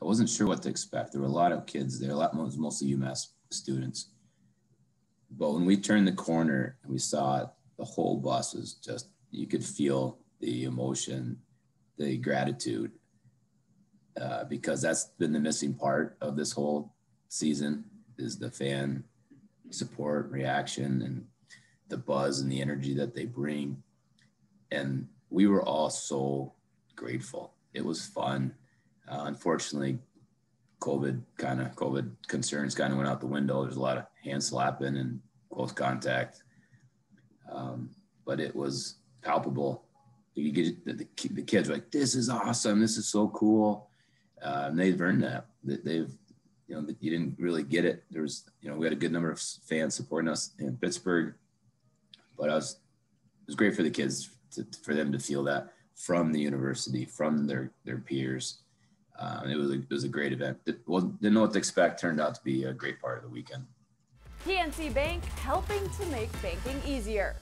I wasn't sure what to expect. There were a lot of kids there, a lot mostly UMass students. But when we turned the corner and we saw it, the whole bus was just you could feel the emotion, the gratitude, uh, because that's been the missing part of this whole season is the fan support, reaction, and the buzz and the energy that they bring. And we were all so grateful. It was fun. Uh, unfortunately, COVID kind of COVID concerns kind of went out the window. There's a lot of hand slapping and close contact, um, but it was palpable. You get the, the, the, kids like, "This is awesome! This is so cool!" Uh, and they've earned that. They've, you know, you didn't really get it. There was, you know, we had a good number of fans supporting us in Pittsburgh, but I was, it was great for the kids to, for them to feel that from the university, from their their peers. Uh, it was a, it was a great event. It, well, didn't know what to expect. Turned out to be a great part of the weekend. PNC Bank helping to make banking easier.